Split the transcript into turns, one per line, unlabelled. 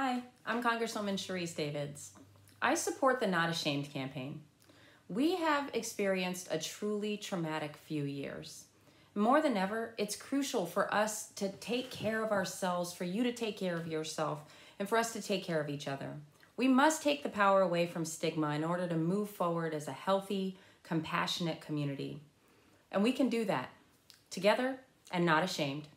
Hi, I'm Congresswoman Sharice Davids. I support the Not Ashamed campaign. We have experienced a truly traumatic few years. More than ever, it's crucial for us to take care of ourselves, for you to take care of yourself, and for us to take care of each other. We must take the power away from stigma in order to move forward as a healthy, compassionate community. And we can do that together and not ashamed.